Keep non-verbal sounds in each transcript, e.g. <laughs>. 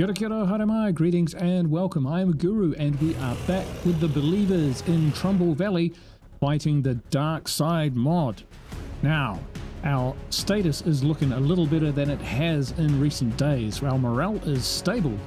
Kia ora, haere greetings and welcome. I am Guru and we are back with the believers in Trumbull Valley fighting the Dark Side mod. Now, our status is looking a little better than it has in recent days. Our morale is stable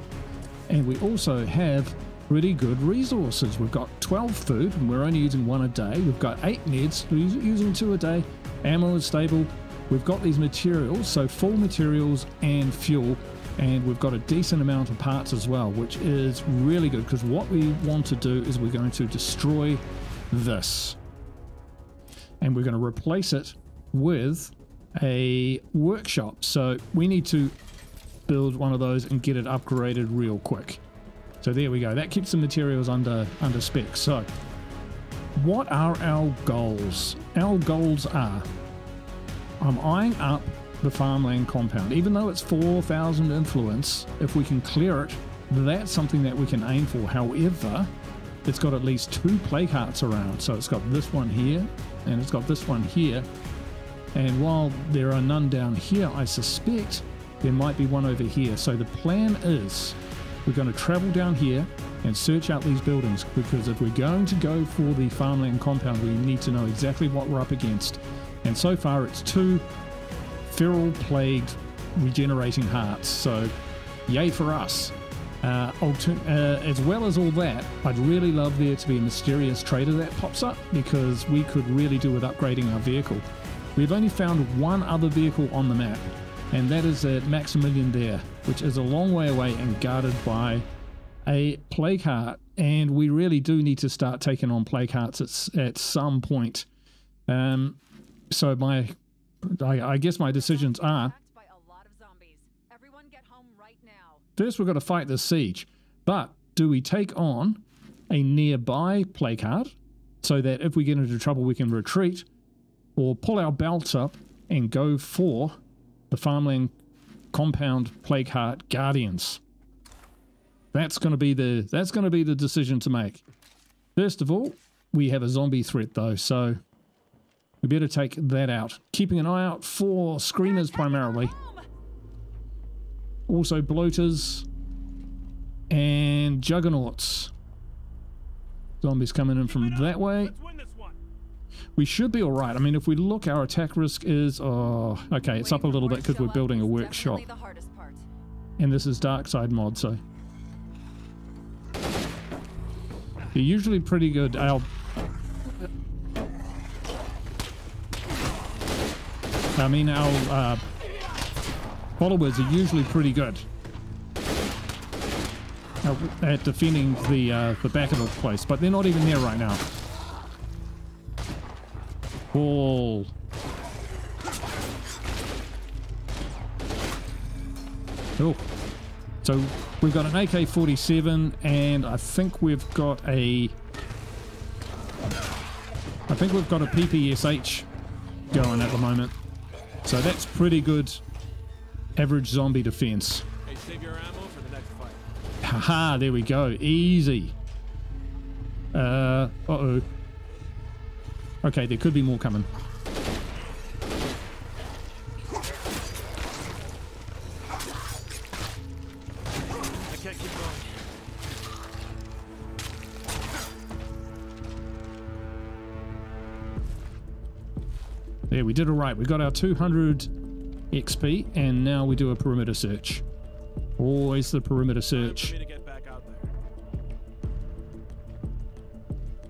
and we also have pretty good resources. We've got 12 food and we're only using one a day. We've got 8 meds, we're using 2 a day. Ammo is stable. We've got these materials, so full materials and fuel and we've got a decent amount of parts as well which is really good because what we want to do is we're going to destroy this. And we're going to replace it with a workshop. So we need to build one of those and get it upgraded real quick. So there we go. That keeps the materials under under spec. So what are our goals? Our goals are I'm eyeing up the farmland compound. Even though it's 4,000 influence, if we can clear it, that's something that we can aim for. However, it's got at least two plague hearts around. So it's got this one here, and it's got this one here. And while there are none down here, I suspect there might be one over here. So the plan is we're going to travel down here and search out these buildings because if we're going to go for the farmland compound, we need to know exactly what we're up against. And so far, it's two feral plagued regenerating hearts. So, yay for us. Uh, uh, as well as all that, I'd really love there to be a mysterious trader that pops up because we could really do with upgrading our vehicle. We've only found one other vehicle on the map, and that is at Maximilian there, which is a long way away and guarded by a plague heart. And we really do need to start taking on plague hearts at, at some point. Um, so my I, I guess my decisions are first we've got to fight this siege, but do we take on a nearby plague heart so that if we get into trouble we can retreat or pull our belts up and go for the farmland compound plague heart guardians? That's going to be the that's going to be the decision to make. First of all we have a zombie threat though so we better take that out. Keeping an eye out for screamers primarily. Also bloaters and juggernauts. Zombies coming in from that way. We should be alright. I mean, if we look, our attack risk is... Oh, okay, it's up a little bit because we're building a workshop. And this is dark side mod, so... They're usually pretty good. Our I mean, our uh, followers are usually pretty good at defending the uh, the back of the place, but they're not even there right now. Ball. Oh. So we've got an AK-47 and I think we've got a I think we've got a PPSH going at the moment. So that's pretty good average zombie defense. Hey, save your ammo for the next fight. Haha, there we go. Easy. Uh, uh-oh. Okay, there could be more coming. We did all right. We got our 200 XP, and now we do a perimeter search. Always the perimeter search.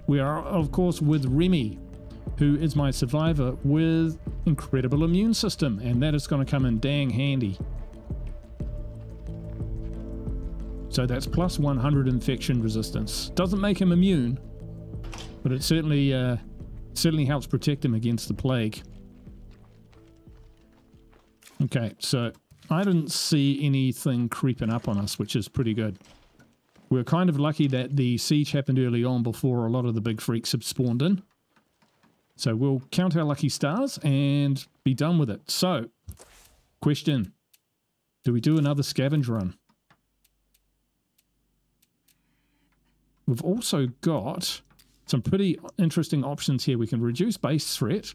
We are, of course, with Remy, who is my survivor with incredible immune system, and that is going to come in dang handy. So that's plus 100 infection resistance. Doesn't make him immune, but it certainly uh, certainly helps protect him against the plague. Okay, so I didn't see anything creeping up on us, which is pretty good. We're kind of lucky that the siege happened early on before a lot of the big freaks have spawned in. So we'll count our lucky stars and be done with it. So, question. Do we do another scavenge run? We've also got some pretty interesting options here. We can reduce base threat,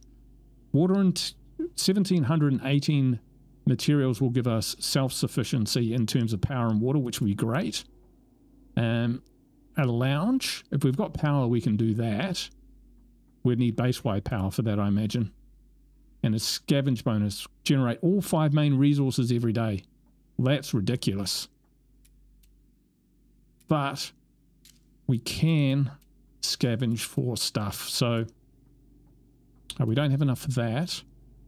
water and 1718 materials will give us self-sufficiency in terms of power and water, which would be great. Um, a lounge, if we've got power, we can do that. We'd need base-wide power for that, I imagine. And a scavenge bonus. Generate all five main resources every day. That's ridiculous. But we can scavenge for stuff. So oh, we don't have enough for that.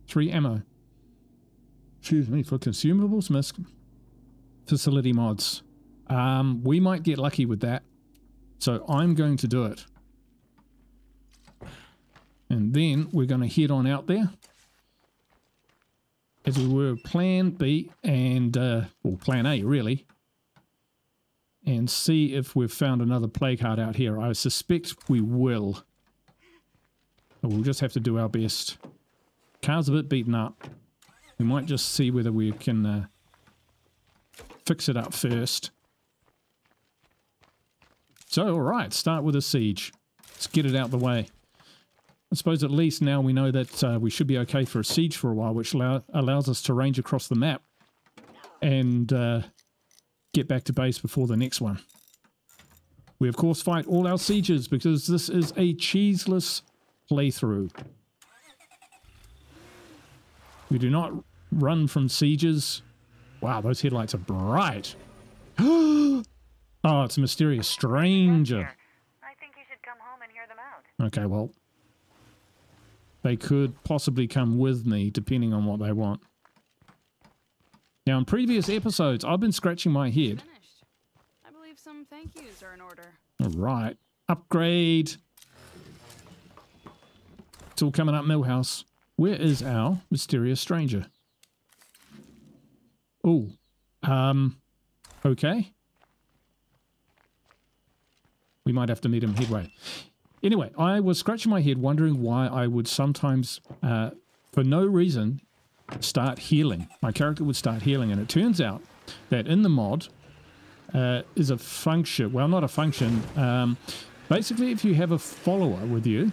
Three ammo. Excuse me, for consumables, miss. Facility mods. Um, we might get lucky with that. So I'm going to do it. And then we're going to head on out there. As we were plan B and, uh, well, plan A really. And see if we've found another plague heart out here. I suspect we will. We'll just have to do our best. Car's a bit beaten up. We might just see whether we can uh, fix it up first. So, alright, start with a siege. Let's get it out the way. I suppose at least now we know that uh, we should be okay for a siege for a while, which allow allows us to range across the map and uh, get back to base before the next one. We, of course, fight all our sieges because this is a cheeseless playthrough. We do not run from sieges. Wow, those headlights are bright. <gasps> oh, it's a mysterious stranger. I think you should come home and hear them out. Okay, well, they could possibly come with me depending on what they want. Now, in previous episodes, I've been scratching my head. Finished. I believe some thank yous are in order. All right, upgrade. It's all coming up, Milhouse. Where is our mysterious stranger? Oh, um, okay. We might have to meet him headway. Anyway, I was scratching my head wondering why I would sometimes, uh, for no reason, start healing. My character would start healing, and it turns out that in the mod uh, is a function. Well, not a function. Um, basically, if you have a follower with you,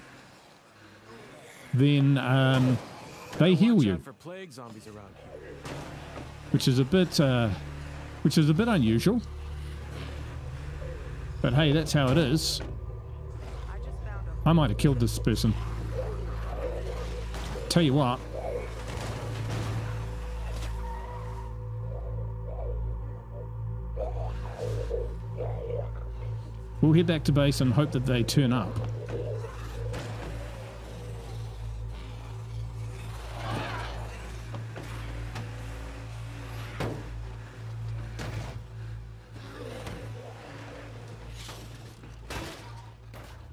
then um, they heal you, which is a bit, uh, which is a bit unusual. But hey, that's how it is. I might have killed this person. Tell you what. We'll head back to base and hope that they turn up.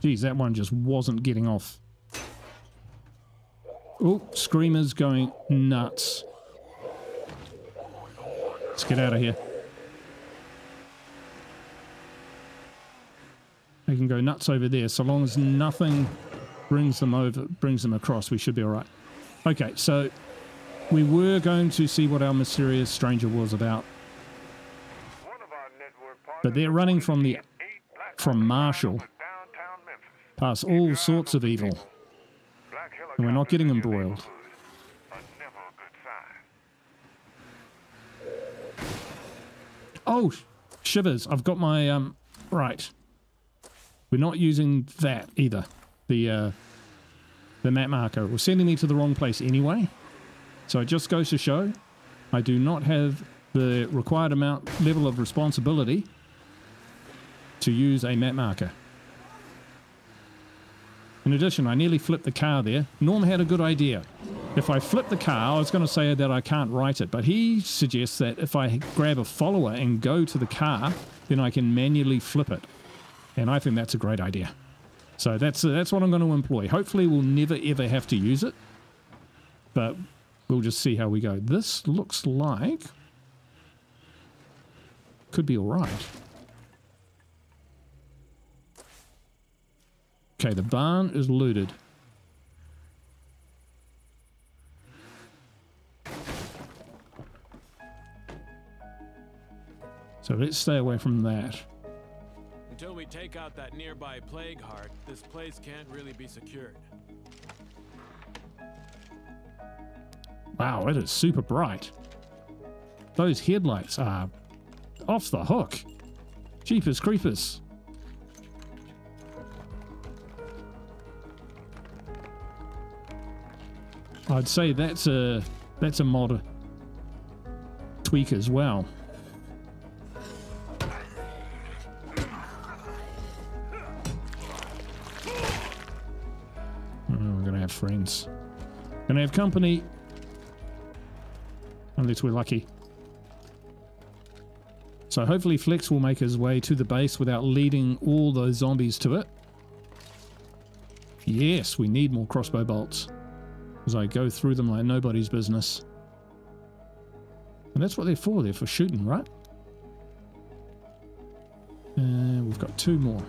Geez, that one just wasn't getting off. Oh, Screamer's going nuts. Let's get out of here. They can go nuts over there. So long as nothing brings them over, brings them across, we should be all right. Okay, so we were going to see what our mysterious stranger was about, but they're running from the from Marshall past all sorts of evil. And we're not getting embroiled. Oh, shivers. I've got my, um, right. We're not using that either. The, uh, the map marker. We're sending me to the wrong place anyway. So it just goes to show I do not have the required amount, level of responsibility to use a map marker. In addition, I nearly flipped the car there. Norm had a good idea. If I flip the car, I was going to say that I can't write it, but he suggests that if I grab a follower and go to the car, then I can manually flip it. And I think that's a great idea. So that's that's what I'm going to employ. Hopefully we'll never ever have to use it, but we'll just see how we go. This looks like could be all right. Okay, the barn is looted. So let's stay away from that. Until we take out that nearby plague heart, this place can't really be secured. Wow, it is super bright. those headlights are off the hook. Jeepers creepers. I'd say that's a that's a mod tweak as well. Oh, we're gonna have friends. Gonna have company. Unless we're lucky. So hopefully Flex will make his way to the base without leading all those zombies to it. Yes, we need more crossbow bolts. As I go through them like nobody's business. And that's what they're for. They're for shooting, right? Uh, we've got two more.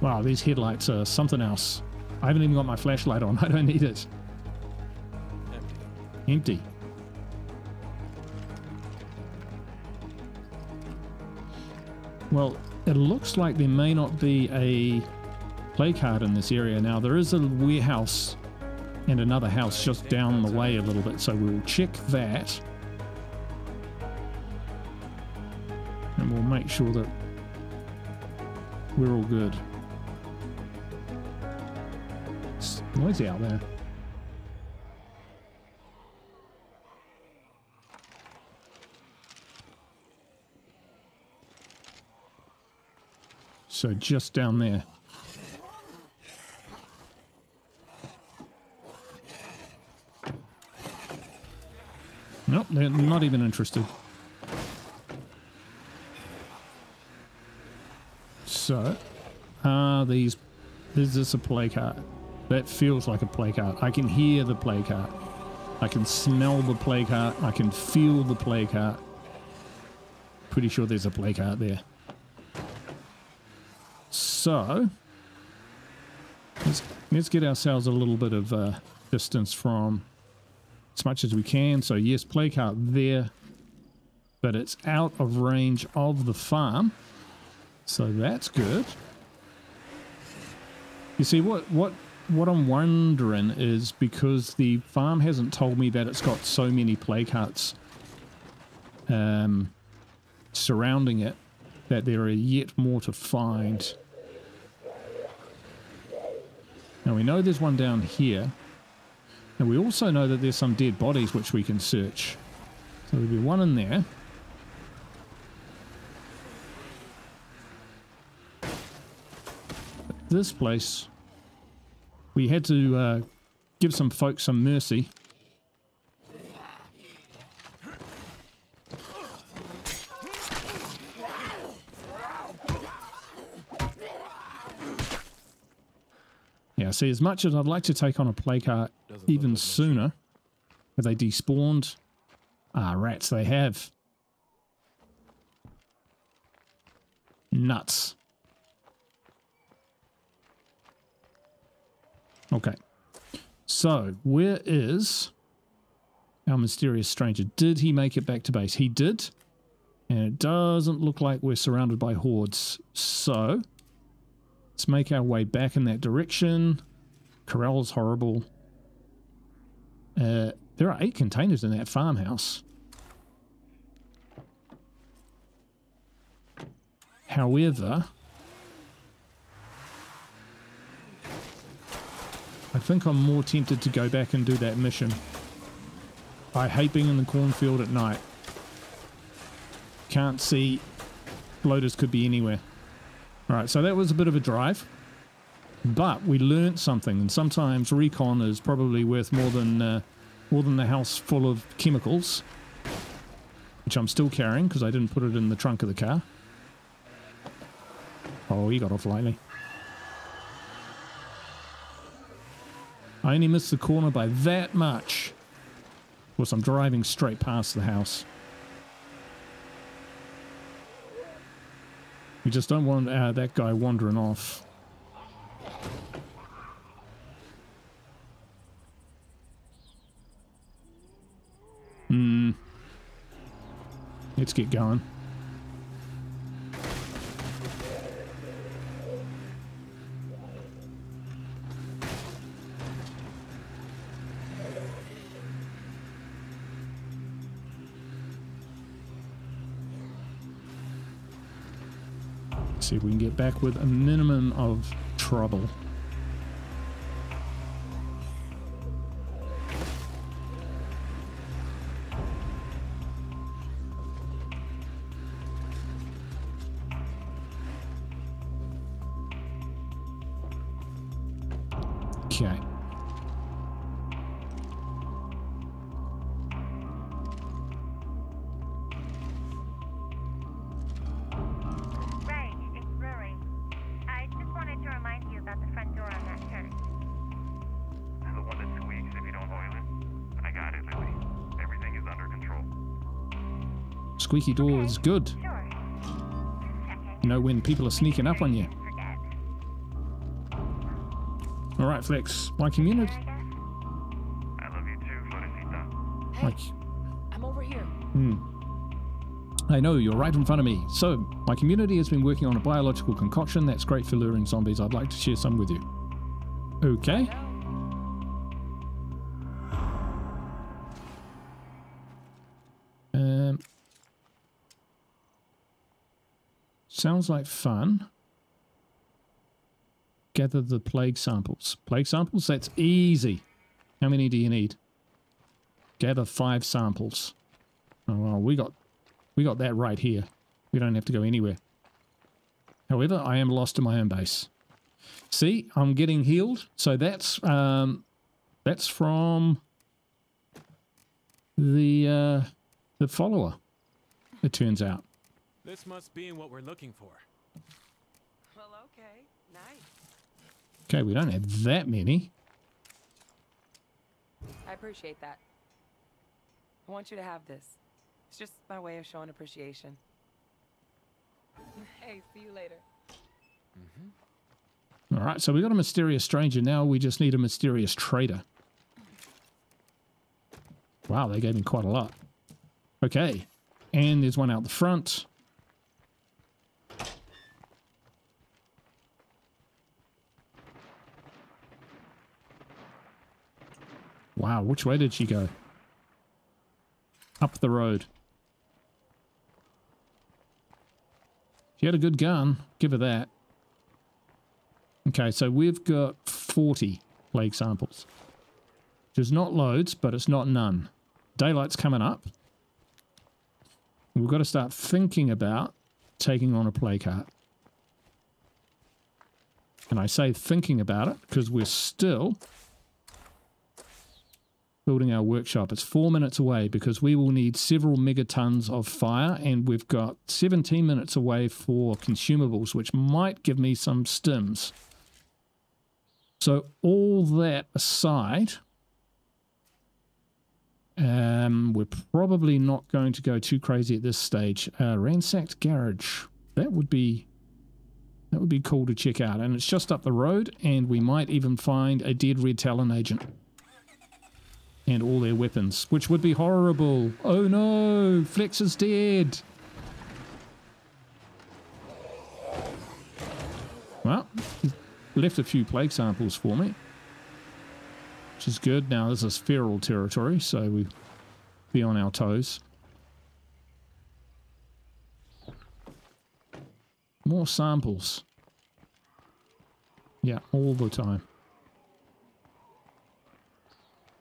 Wow, these headlights are something else. I haven't even got my flashlight on. <laughs> I don't need it. Empty. Empty. Well, it looks like there may not be a plague heart in this area. Now, there is a warehouse and another house just down the way a little bit, so we'll check that. And we'll make sure that we're all good. It's noisy out there. So just down there. Nope, they're not even interested. So, are these... Is this a plague heart? That feels like a plague heart. I can hear the plague heart. I can smell the plague heart. I can feel the plague heart. Pretty sure there's a plague heart there. So, let's, let's get ourselves a little bit of uh, distance from as much as we can. So yes, plague heart there, but it's out of range of the farm. So that's good. You see, what, what, what I'm wondering is because the farm hasn't told me that it's got so many plague hearts um, surrounding it, that there are yet more to find. Now we know there's one down here. And we also know that there's some dead bodies which we can search. So there'll be one in there. This place, we had to uh, give some folks some mercy. See, as much as I'd like to take on a plague heart Doesn't even like sooner, have they despawned? Ah, rats, they have. Nuts. Okay. So, where is our mysterious stranger? Did he make it back to base? He did. And it doesn't look like we're surrounded by hordes. So, let's make our way back in that direction. Corral's horrible. Uh, there are eight containers in that farmhouse. However, I think I'm more tempted to go back and do that mission. I hate being in the cornfield at night. Can't see. Bloaters could be anywhere. Alright, so that was a bit of a drive. But we learnt something, and sometimes recon is probably worth more than uh, more than the house full of chemicals, which I'm still carrying because I didn't put it in the trunk of the car. Oh, he got off lightly. I only missed the corner by that much. Of course, I'm driving straight past the house. We just don't want uh, that guy wandering off. Hmm. Let's get going. See if we can get back with a minimum of trouble. Squeaky door is good. Sure. You know when people are sneaking up on you. All right, Flex. My community. I. I love you too, Florecita. Hey, Like, I'm over here. hmm. I know you're right in front of me. So, my community has been working on a biological concoction that's great for luring zombies. I'd like to share some with you. Okay. Sounds like fun. Gather the plague samples. Plague samples? That's easy. How many do you need? Gather five samples. Oh well, we got we got that right here. We don't have to go anywhere. However, I am lost to my own base. See, I'm getting healed. So that's um that's from the uh the follower, it turns out. This must be what we're looking for. Well, okay. Nice. Okay, we don't have that many. I appreciate that. I want you to have this. It's just my way of showing appreciation. <laughs> Hey, see you later. Mm-hmm. All right, so we got a mysterious stranger. Now we just need a mysterious trader. Wow, they gave me quite a lot. Okay, and there's one out the front. Wow, which way did she go? Up the road. She had a good gun. Give her that. Okay, so we've got 40 plague samples. Which is not loads, but it's not none. Daylight's coming up. We've got to start thinking about taking on a plague heart. And I say thinking about it because we're still building our workshop. It's four minutes away because we will need several megatons of fire and we've got 17 minutes away for consumables, which might give me some stims. So all that aside, um, we're probably not going to go too crazy at this stage. Uh, ransacked garage. That would be that would be cool to check out. And it's just up the road, and we might even find a dead red talon agent. And all their weapons, which would be horrible. Oh no, Flex is dead. Well, left a few plague samples for me. Which is good. Now this is feral territory, so we be on our toes. More samples. Yeah, all the time.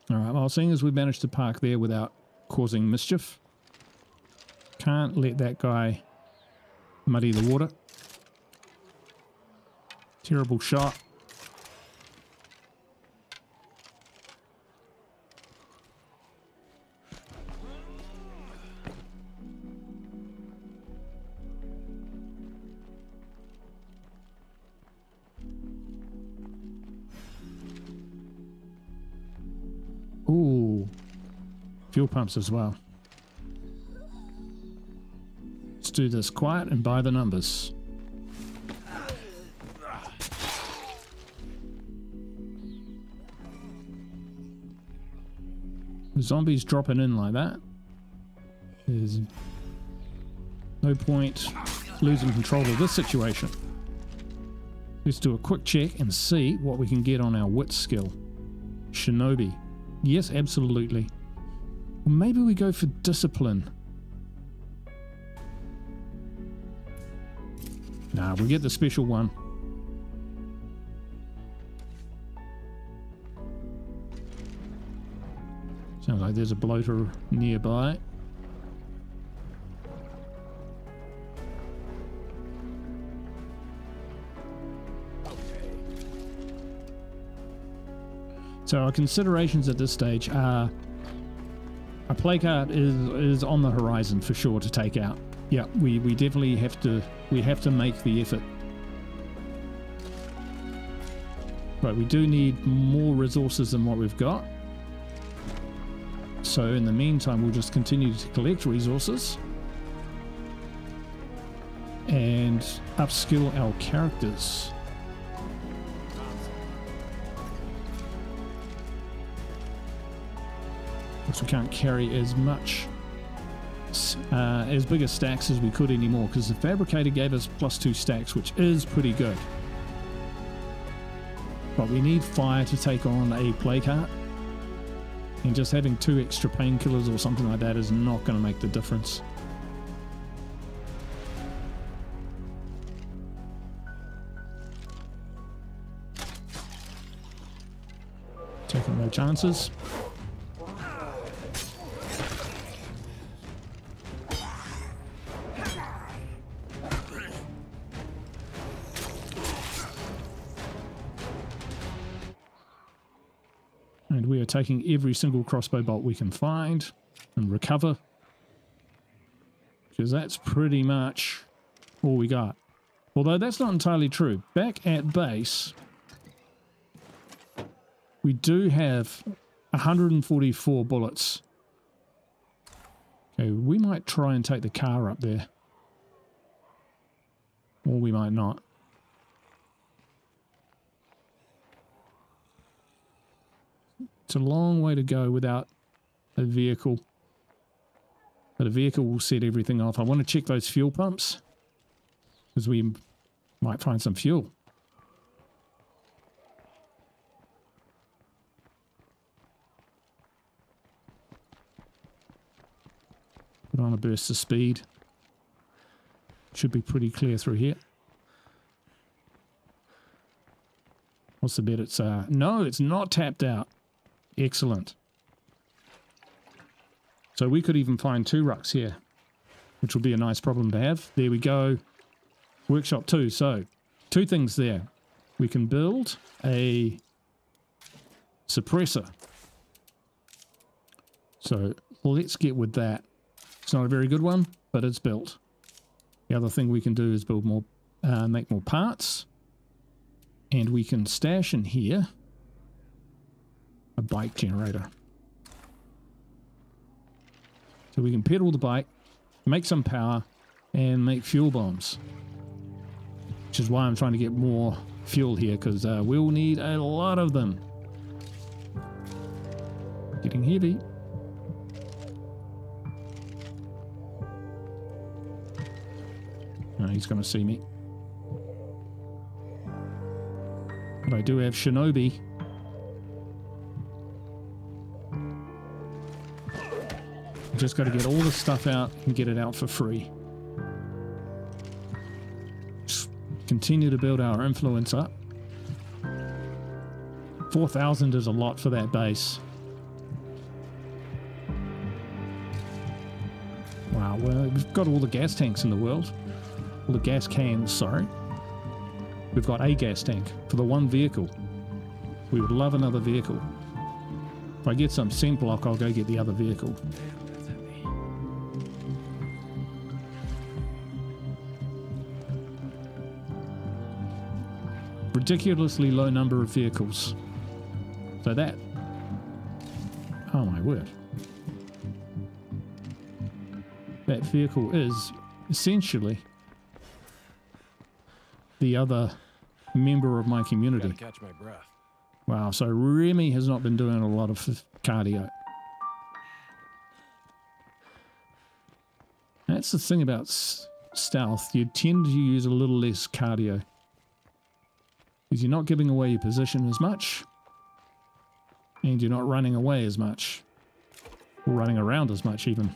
All right, well, seeing as we've managed to park there without causing mischief, can't let that guy muddy the water. Terrible shot. Pumps as well. Let's do this quiet and by the numbers. Zombies dropping in like that. There's no point losing control of this situation. Let's do a quick check and see what we can get on our wit skill. Shinobi. Yes, absolutely. Maybe we go for discipline. Nah, we'll get the special one. Sounds like there's a bloater nearby. So our considerations at this stage are a plague heart is is on the horizon for sure to take out. Yeah, we, we definitely have to we have to make the effort. But we do need more resources than what we've got. So in the meantime we'll just continue to collect resources and upskill our characters. Because we can't carry as much, uh, as big a stacks as we could anymore. Because the Fabricator gave us plus two stacks, which is pretty good. But we need fire to take on a plague heart. And just having two extra painkillers or something like that is not going to make the difference. Taking no chances. Taking every single crossbow bolt we can find and recover. Because that's pretty much all we got. Although that's not entirely true. Back at base, we do have 144 bullets. Okay, we might try and take the car up there. Or we might not. It's a long way to go without a vehicle. But a vehicle will set everything off. I want to check those fuel pumps. Because we might find some fuel. Put on a burst of speed. Should be pretty clear through here. What's the bet it's uh no, it's not tapped out. Excellent. So we could even find two rucks here, which will be a nice problem to have. There we go. Workshop 2. So, two things there. We can build a suppressor. So, let's get with that. It's not a very good one, but it's built. The other thing we can do is build more, uh, make more parts. And we can stash in here a bike generator. So we can pedal the bike, make some power, and make fuel bombs. Which is why I'm trying to get more fuel here, because uh, we'll need a lot of them. Getting heavy. No, he's going to see me. But I do have Shinobi. Just got to get all the stuff out and get it out for free. Just continue to build our influence up. 4,000 is a lot for that base. Wow, well, we've got all the gas tanks in the world. All the gas cans, sorry. We've got a gas tank for the one vehicle. We would love another vehicle. If I get some Scentblock, I'll go get the other vehicle. Ridiculously low number of vehicles. So that... Oh my word. That vehicle is essentially the other member of my community. Catch my breath. Wow, so Remy has not been doing a lot of cardio. That's the thing about s- stealth. You tend to use a little less cardio because you're not giving away your position as much and you're not running away as much or running around as much even.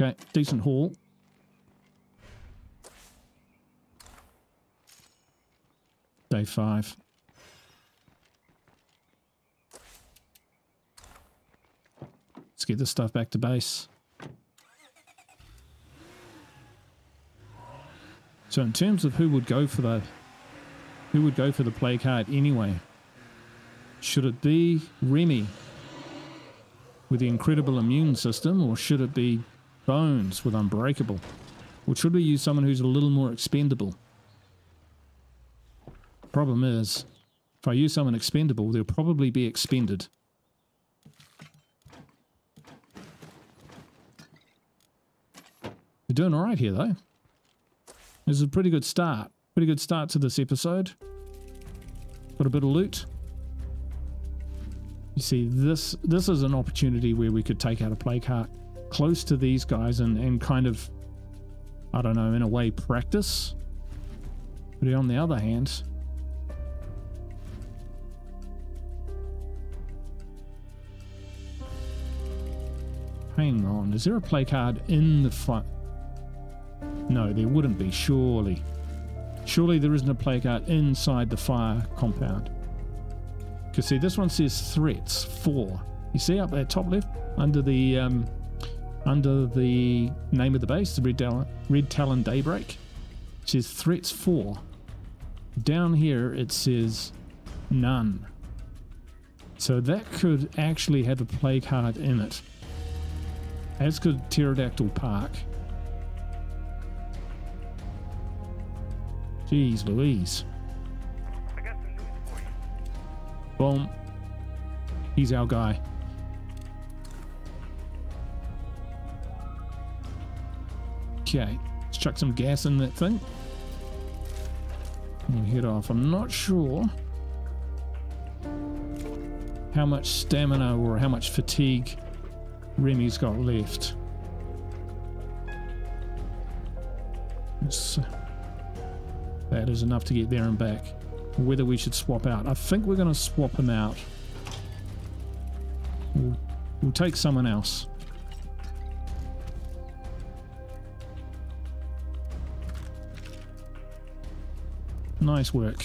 Okay, decent haul. Day five. Let's get this stuff back to base. So in terms of who would go for the who would go for the plague heart anyway? Should it be Remy with the incredible immune system, or should it be Bones with Unbreakable? Or should we use someone who's a little more expendable? Problem is, if I use someone expendable, they'll probably be expended. We're doing alright here though. This is a pretty good start. Pretty good start to this episode. Got a bit of loot. You see, this this is an opportunity where we could take out a plague heart close to these guys and, and kind of, I don't know, in a way practice. But on the other hand, hang on, is there a plague heart in the fight? No, there wouldn't be, surely. Surely there isn't a plague heart inside the fire compound. Because see, this one says threats four. You see up there top left under the um, under the name of the base, the Red Talon, Red Talon Daybreak, it says threats four. Down here it says none. So that could actually have a plague heart in it. As could Pterodactyl Park. Jeez Louise. Boom. He's our guy. Okay, let's chuck some gas in that thing. And head off. I'm not sure how much stamina or how much fatigue Remy's got left. It's- that is enough to get there and back. Whether we should swap out. I think we're going to swap him out. We'll, we'll take someone else. Nice work.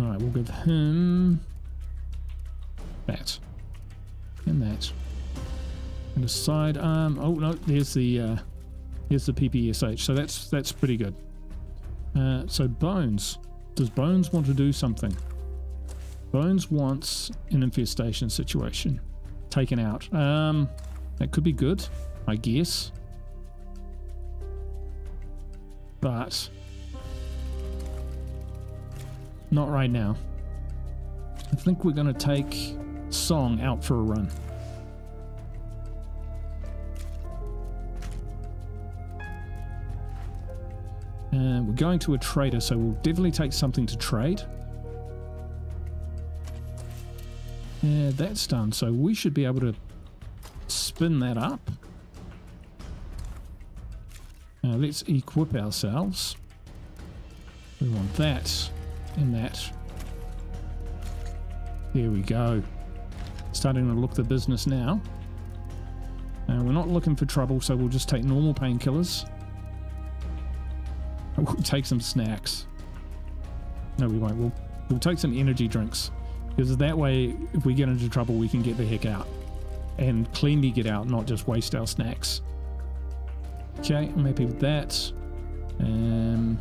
Alright, we'll give him that. And that. And a sidearm. Oh no, there's the uh here's the PPSH. So that's that's pretty good. Uh so Bones. Does Bones want to do something? Bones wants an infestation situation. Taken out. Um that could be good, I guess. But not right now. I think we're going to take Song out for a run. And we're going to a trader, so we'll definitely take something to trade. Yeah, that's done. So we should be able to spin that up. Now let's equip ourselves. We want that and that. There we go. Starting to look the business now. Uh, we're not looking for trouble, so we'll just take normal painkillers. We'll take some snacks. No, we won't. We'll, we'll take some energy drinks. Because that way, if we get into trouble, we can get the heck out. And cleanly get out, not just waste our snacks. Okay, I'm happy with that. Um,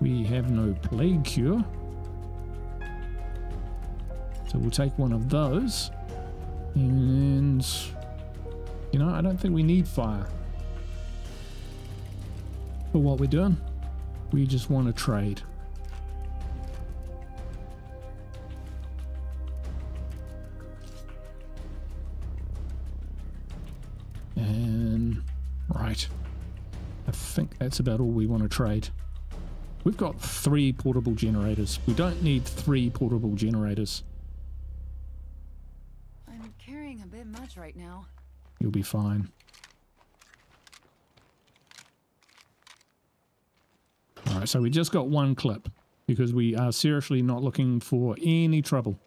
we have no plague cure. So we'll take one of those. And, you know, I don't think we need fire. For what we're doing, we just want to trade. And, right. I think that's about all we want to trade. We've got three portable generators. We don't need three portable generators. I'm carrying a bit much right now. You'll be fine. Alright, so we just got one clip because we are seriously not looking for any trouble.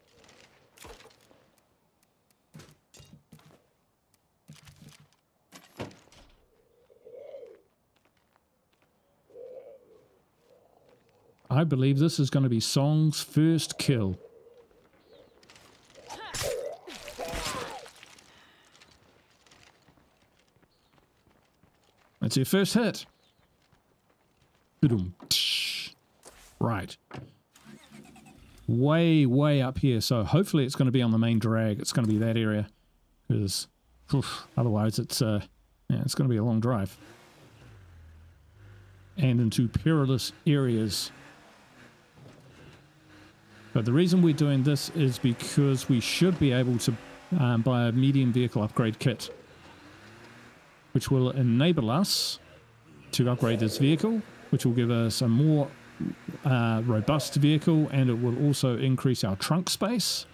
I believe this is going to be Song's first kill. That's your first hit. Right. Way, way up here. So hopefully it's going to be on the main drag. It's going to be that area. Because otherwise it's, uh, yeah, it's going to be a long drive. And into perilous areas. But the reason we're doing this is because we should be able to um, buy a medium vehicle upgrade kit which will enable us to upgrade this vehicle, which will give us a more uh, robust vehicle and it will also increase our trunk space.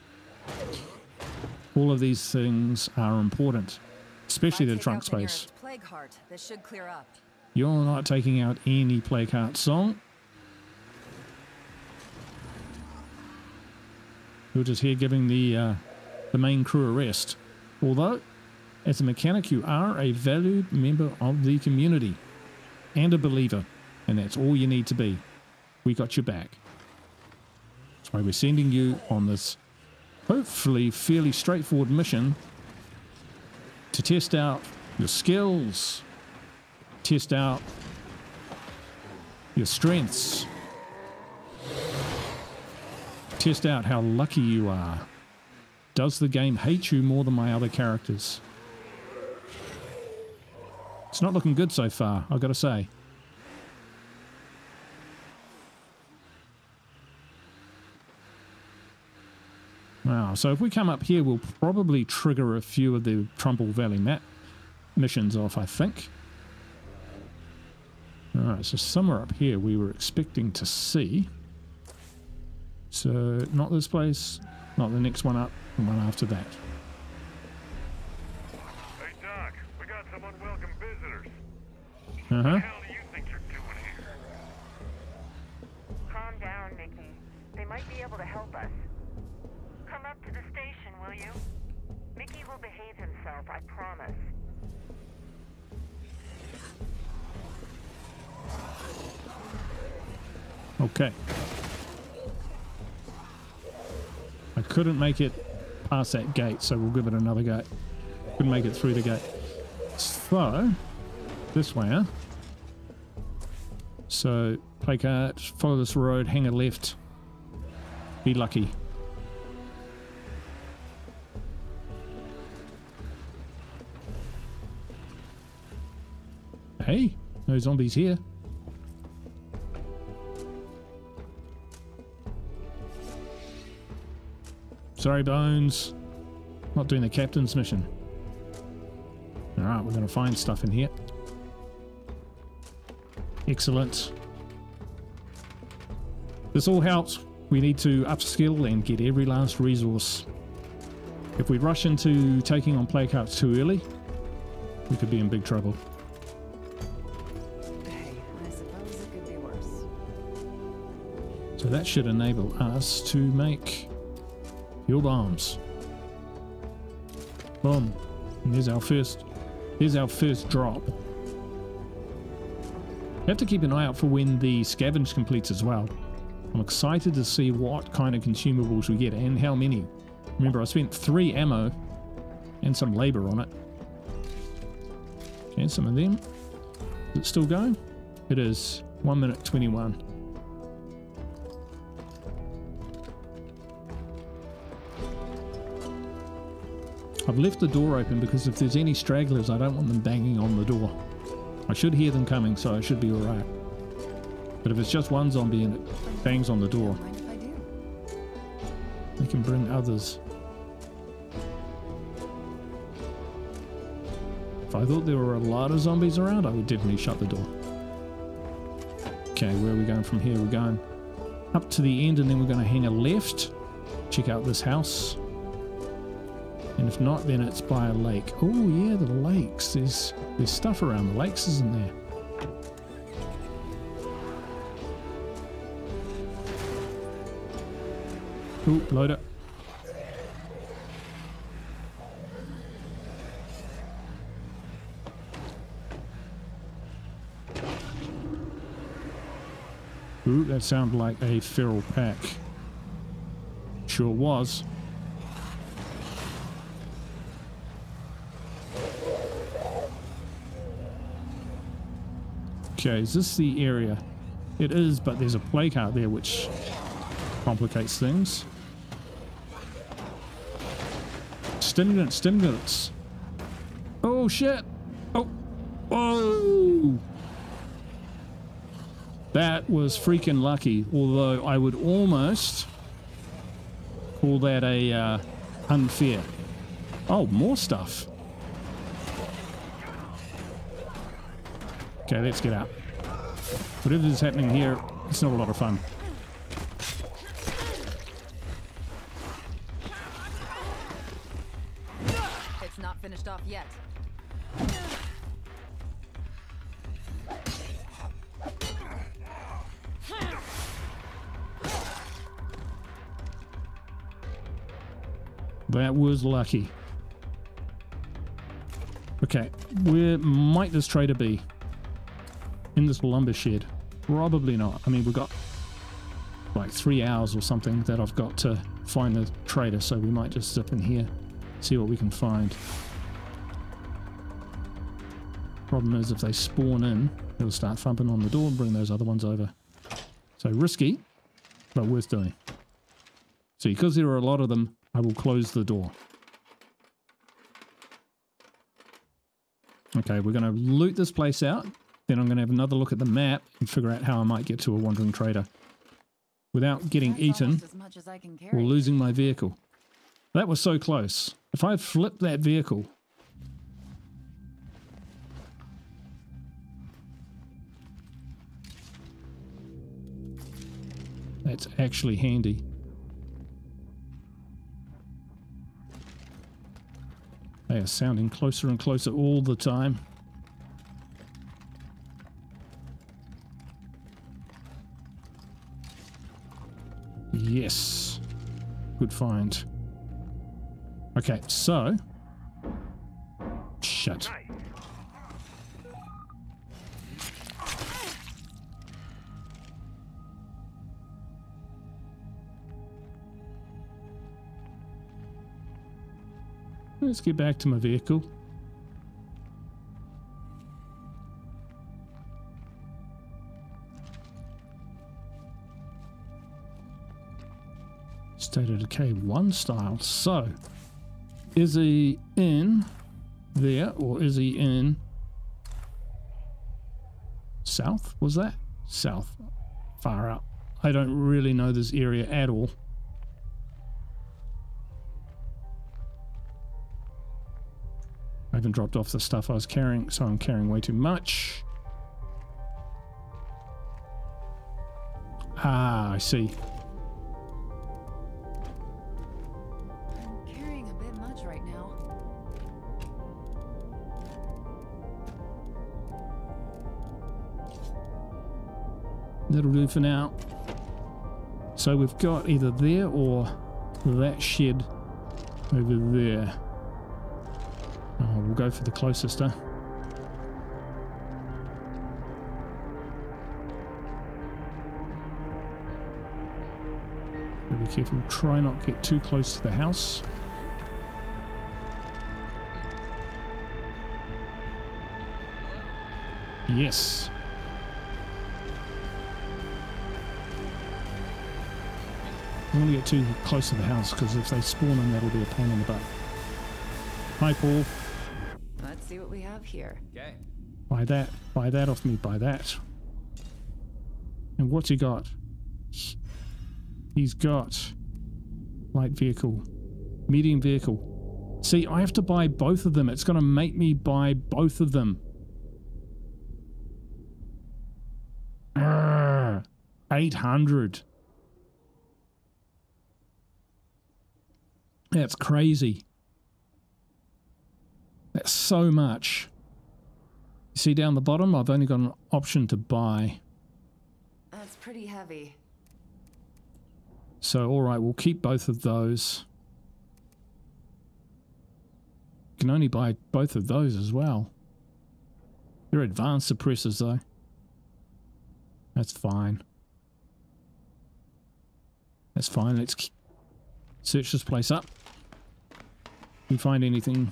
All of these things are important, especially the trunk space. Plague heart. This should clear up. You're not taking out any plague heart song. You're just here giving the uh, the main crew a rest. Although as a mechanic, you are a valued member of the community and a believer, and that's all you need to be. We got your back. That's why we're sending you on this hopefully fairly straightforward mission to test out your skills, test out your strengths, test out how lucky you are. Does the game hate you more than my other characters? It's not looking good so far, I've got to say. Wow, so if we come up here, we'll probably trigger a few of the Trumbull Valley map missions off, I think. Alright, so somewhere up here we were expecting to see. So, not this place, not the next one up, the one after that. Uh-huh. Uh-huh. What the hell do you think you're doing here? Calm down, Mickey. They might be able to help us. I promise. Okay. I couldn't make it past that gate, so we'll give it another go. Couldn't make it through the gate. So, this way, huh? So, plague heart, follow this road, hang a left. Be lucky. Hey, no zombies here. Sorry, Bones. Not doing the captain's mission. Alright, we're going to find stuff in here. Excellent. This all helps. We need to upskill and get every last resource. If we rush into taking on plague hearts too early, we could be in big trouble. That should enable us to make fuel bombs. Boom. And there's our first there's our first drop. Have to keep an eye out for when the scavenge completes as well. I'm excited to see what kind of consumables we get and how many. Remember, I spent three ammo and some labor on it. And some of them. Is it still going? It is. 1 minute 21. I've left the door open because if there's any stragglers, I don't want them banging on the door. I should hear them coming, so I should be alright. But if it's just one zombie and it bangs on the door, they can bring others. If I thought there were a lot of zombies around, I would definitely shut the door. Okay, where are we going from here? We're going up to the end and then we're going to hang a left. Check out this house. And if not, then it's by a lake. Oh yeah, the lakes. There's there's stuff around the lakes, isn't there? Ooh, load it. Ooh, that sounded like a feral pack. Sure was. Okay, is this the area? It is, but there's a heart there which complicates things. Stimulants, stimulants. Oh shit! Oh! Oh! That was freaking lucky, although I would almost call that a uh, unfair. Oh, more stuff. Okay, let's get out. Whatever is happening here, it's not a lot of fun. It's not finished off yet. That was lucky. Okay, where might this trader be? In this lumber shed? Probably not. I mean, we've got like three hours or something that I've got to find the trader, so we might just zip in here, see what we can find. Problem is, if they spawn in, it'll start thumping on the door and bring those other ones over. So risky, but worth doing. So because there are a lot of them, I will close the door. Okay, we're going to loot this place out. Then I'm going to have another look at the map and figure out how I might get to a wandering trader without getting That's eaten as much as I can or losing my vehicle. That was so close. If I flipped that vehicle, that's actually handy. They are sounding closer and closer all the time. Yes. Good find. Okay, so. Shut. Let's get back to my vehicle. State of Decay 1 style. So, is he in there or is he in south? Was that? South. Far up. I don't really know this area at all. I haven't dropped off the stuff I was carrying, so I'm carrying way too much. Ah, I see. That'll do for now. So we've got either there or that shed over there. Oh, we'll go for the closest, huh? Be careful, try not to get too close to the house. Yes. I don't want to get too close to the house because if they spawn in, that'll be a pain in the butt. Hi, Paul. Let's see what we have here. Okay. Buy that. Buy that off me. Buy that. And what's he got? He's got light vehicle, medium vehicle. See, I have to buy both of them. It's going to make me buy both of them. Arrgh. 800. That's crazy. That's so much. You see down the bottom, I've only got an option to buy. That's pretty heavy. So, all right, we'll keep both of those. Can only buy both of those as well. They're advanced suppressors, though. That's fine. That's fine. Let's search this place up. If we find anything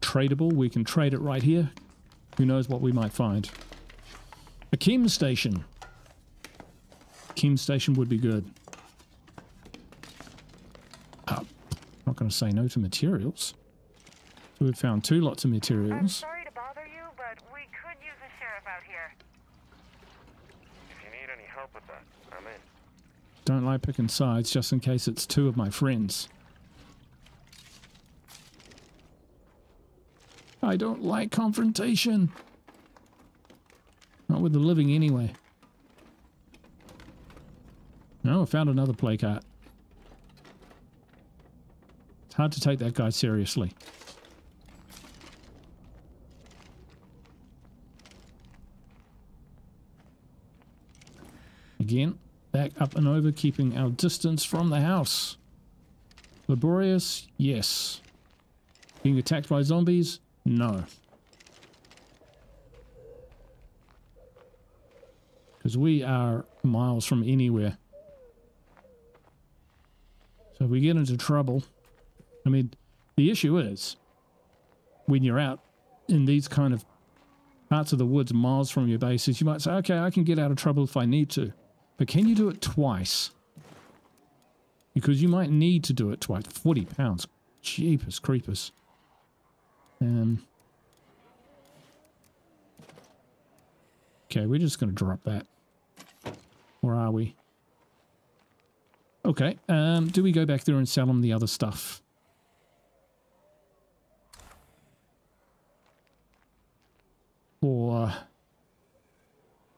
tradable, we can trade it right here. Who knows what we might find. A chem station. Chem station would be good. Uh, not going to say no to materials. So we've found two lots of I'm materials. sorry to bother you, but we could use a sheriff out here. If you need any help with that, I'm in. Don't like picking sides just in case it's two of my friends. I don't like confrontation. Not with the living anyway. No, I found another plague heart. It's hard to take that guy seriously. Again, back up and over, keeping our distance from the house. Laborious? Yes. Being attacked by zombies? No. Because we are miles from anywhere. So if we get into trouble, I mean, the issue is when you're out in these kind of parts of the woods miles from your bases, you might say, okay, I can get out of trouble if I need to. But can you do it twice? Because you might need to do it twice. 40 pounds. Jeepers creepers. Um, okay, we're just going to drop that. Where are we? Okay, um, do we go back there and sell them the other stuff? Or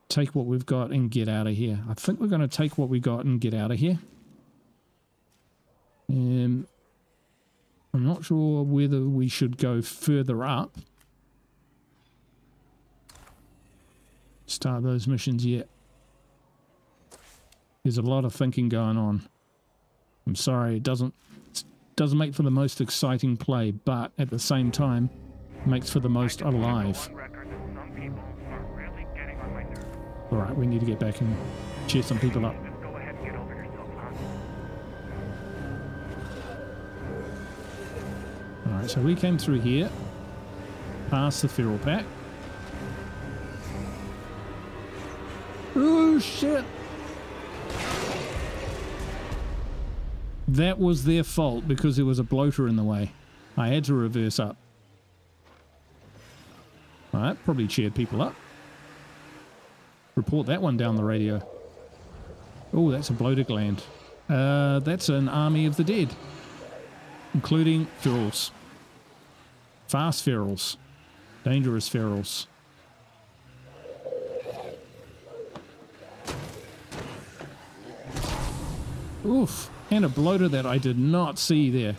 take what we've got and get out of here. I think we're going to take what we got and get out of here. Um, I'm not sure whether we should go further up. Start those missions yet. There's a lot of thinking going on. I'm sorry, it doesn't doesn't make for the most exciting play, but at the same time, makes for the most alive. Really getting on my nerves. All right, we need to get back and cheer some people up. So we came through here, past the feral pack. Oh shit! That was their fault because there was a bloater in the way. I had to reverse up. All right, probably cheered people up. Report that one down the radio. Oh, that's a bloater gland. Uh, that's an army of the dead including ferals. Fast ferals. Dangerous ferals. Oof. And a bloater that I did not see there.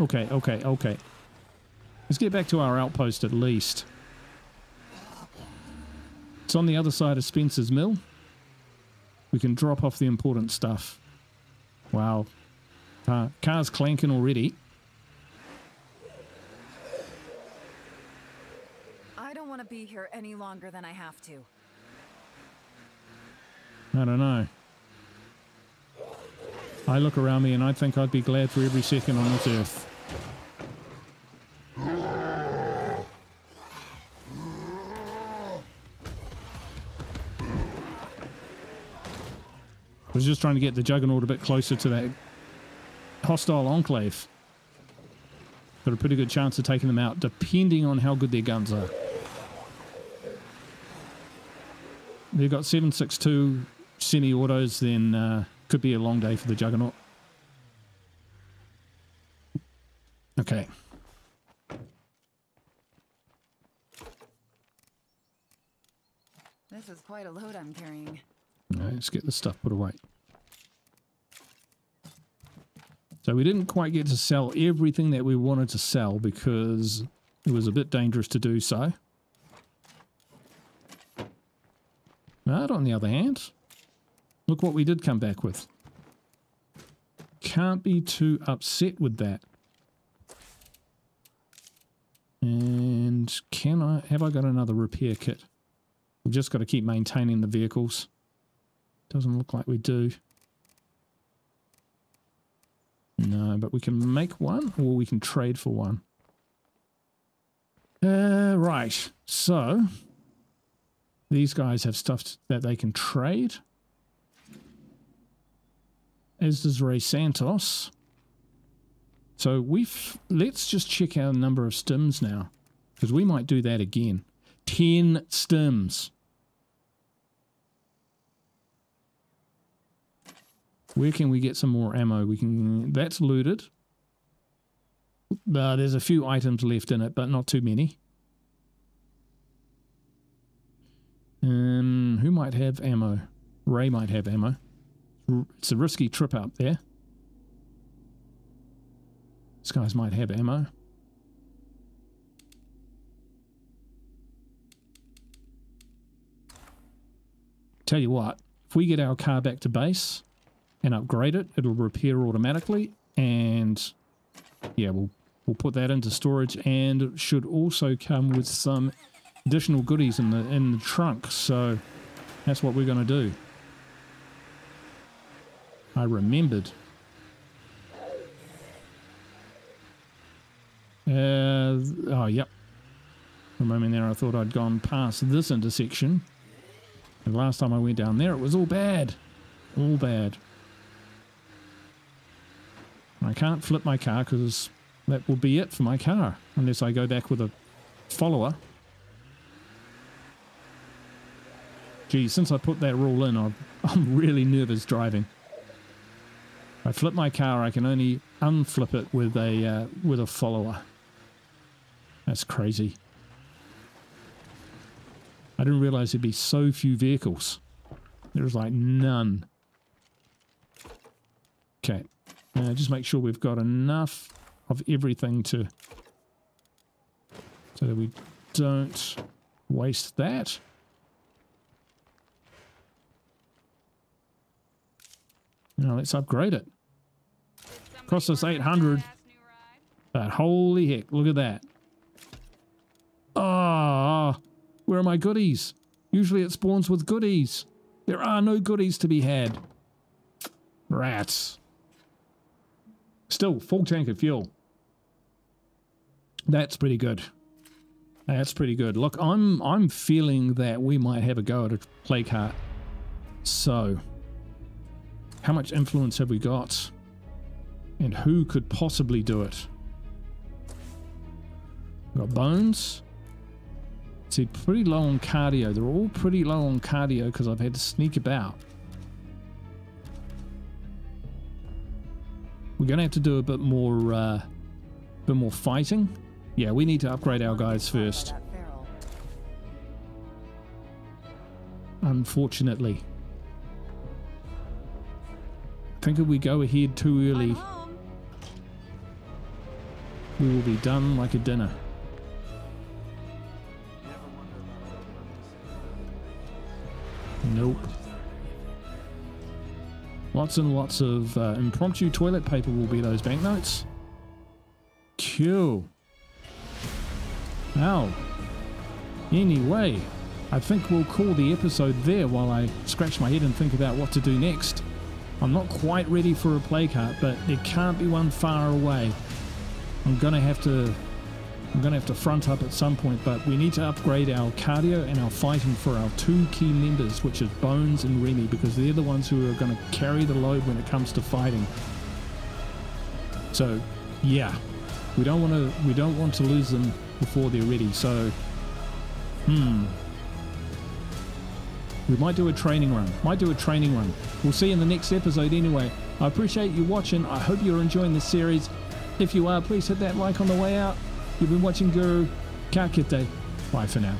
Okay, okay, okay. Let's get back to our outpost at least. It's on the other side of Spencer's Mill. We can drop off the important stuff. Wow, uh, car's clanking already. I don't to be here any longer than I have to. I don't know. I look around me and I think I'd be glad for every second on this earth. I was just trying to get the Juggernaut a bit closer to that hostile enclave. Got a pretty good chance of taking them out, depending on how good their guns are. They've got 762 semi-autos, then uh, could be a long day for the Juggernaut. Okay. This is quite a load I'm carrying. Right, let's get the stuff put away. So we didn't quite get to sell everything that we wanted to sell because it was a bit dangerous to do so. On the other hand, look what we did come back with. Can't be too upset with that. And can I, have I got another repair kit? We've just got to keep maintaining the vehicles. Doesn't look like we do. No, but we can make one or we can trade for one. Uh, right. So these guys have stuff that they can trade. As does Ray Santos. So we've let's just check our number of stims now. Because we might do that again. 10 stims. Where can we get some more ammo? We can that's looted. Uh, there's a few items left in it, but not too many. Um, who might have ammo? Ray might have ammo. It's a risky trip out there. These guys might have ammo. Tell you what, if we get our car back to base and upgrade it, it'll repair automatically and yeah, we'll we'll put that into storage and it should also come with some additional goodies in the in the trunk. So that's what we're going to do. I remembered. Uh, oh, yep. For a moment there, I thought I'd gone past this intersection. And last time I went down there, it was all bad. All bad. I can't flip my car because that will be it for my car. Unless I go back with a follower. Gee, since I put that rule in, <laughs> I'm really nervous driving. I flip my car, I can only unflip it with a uh, with a follower. That's crazy. I didn't realize there'd be so few vehicles. There's like none. Okay. Just make sure we've got enough of everything to so that we don't waste that. Let's upgrade it. Cost us 800. But holy heck, look at that. Ah, oh, where are my goodies? Usually it spawns with goodies. There are no goodies to be had. Rats. Still, full tank of fuel. That's pretty good. That's pretty good. Look, I'm I'm feeling that we might have a go at a plague heart. So, how much influence have we got? And who could possibly do it? We've got Bones. See, pretty low on cardio. They're all pretty low on cardio because I've had to sneak about. We're going to have to do a bit more, uh, bit more fighting. Yeah, we need to upgrade our guys first. Unfortunately. I think if we go ahead too early, we will be done like a dinner. Nope. Lots and lots of uh, impromptu toilet paper will be those banknotes. Cool. Ow. Anyway, I think we'll call the episode there while I scratch my head and think about what to do next. I'm not quite ready for a plague heart, but there can't be one far away. I'm gonna have to I'm gonna have to front up at some point, but we need to upgrade our cardio and our fighting for our two key members, which is Bones and Remy, because they're the ones who are gonna carry the load when it comes to fighting. So yeah. We don't wanna we don't want to lose them before they're ready, so hmm. We might do a training run. Might do a training run. We'll see you in the next episode anyway. I appreciate you watching. I hope you're enjoying the series. If you are, please hit that like on the way out. You've been watching Guru. Ka kite. Bye for now.